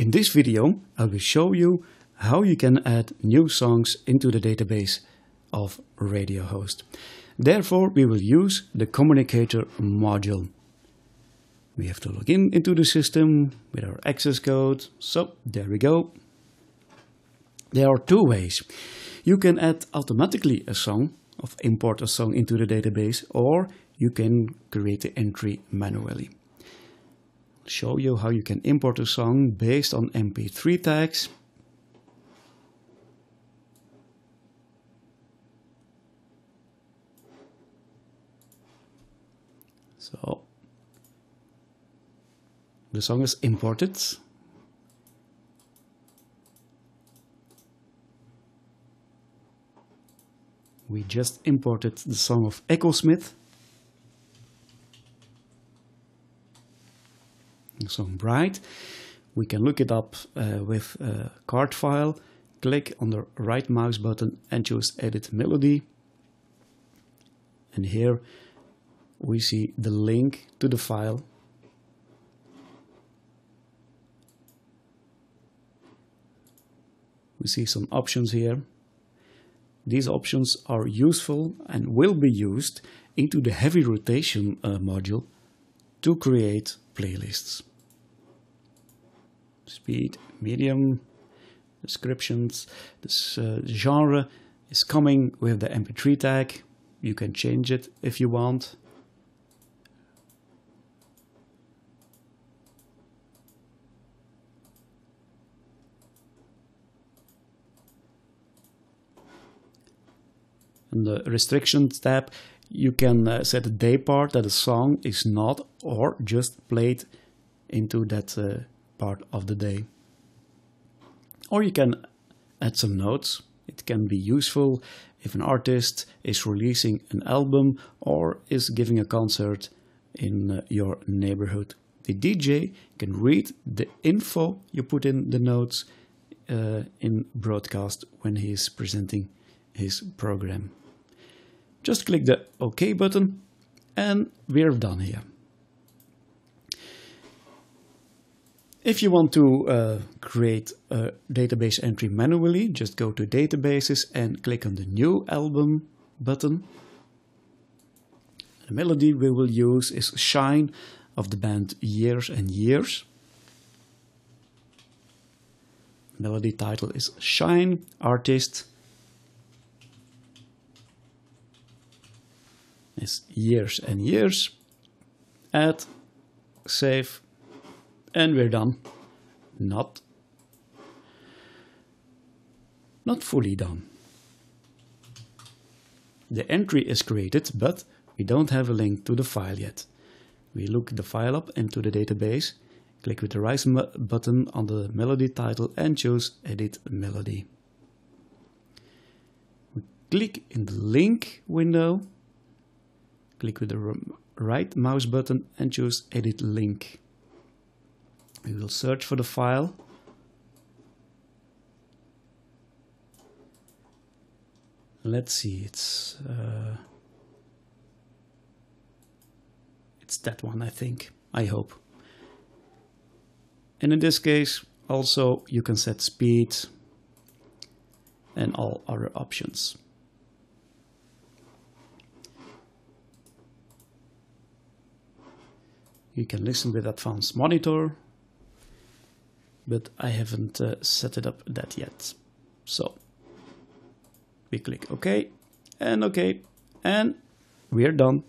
In this video, I will show you how you can add new songs into the database of RadioHost. Therefore, we will use the communicator module. We have to log in into the system with our access code. So there we go. There are two ways. You can add automatically a song of import a song into the database or you can create the entry manually. Show you how you can import a song based on mp3 tags. So the song is imported we just imported the song of Echosmith. The song Bright. We can look it up uh, with a card file, click on the right mouse button and choose Edit Melody. And here we see the link to the file. We see some options here. These options are useful and will be used into the heavy rotation uh, module to create playlists. Speed, medium, descriptions, this uh, genre is coming with the mp3 tag. You can change it if you want. In the restrictions tab, you can uh, set a day part that a song is not or just played into that uh, part of the day. Or you can add some notes. It can be useful if an artist is releasing an album or is giving a concert in uh, your neighborhood. The DJ can read the info you put in the notes uh, in broadcast when he is presenting his program. Just click the OK button and we're done here. If you want to uh, create a database entry manually, just go to databases and click on the new album button. The melody we will use is Shine of the band Years and Years. Melody title is Shine, artist is years and years. Add, save, and we're done. Not, not fully done. The entry is created, but we don't have a link to the file yet. We look the file up into the database, click with the right button on the melody title and choose Edit Melody. We click in the link window click with the right mouse button and choose edit link. We will search for the file. Let's see, it's uh, it's that one I think, I hope. And in this case also you can set speed and all other options. You can listen with advanced monitor, but I haven't uh, set it up that yet. So we click OK and OK and we're done.